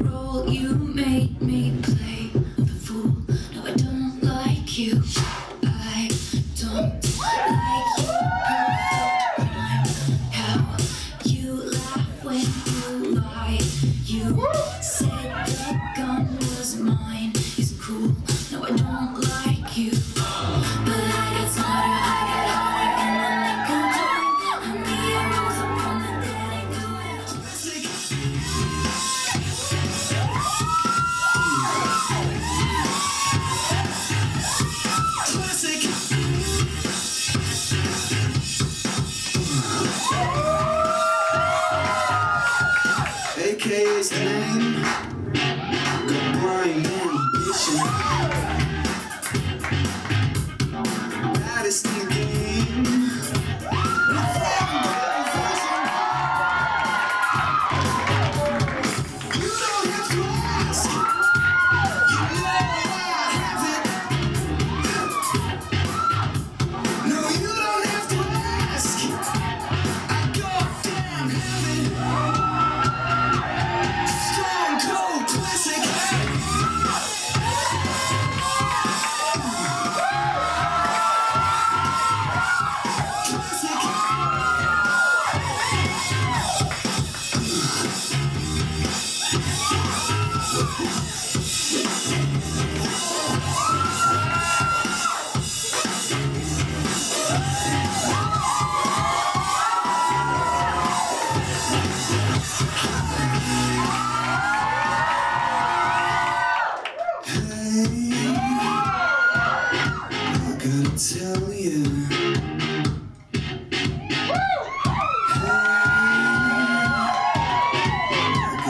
role you made me play.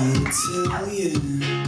until you.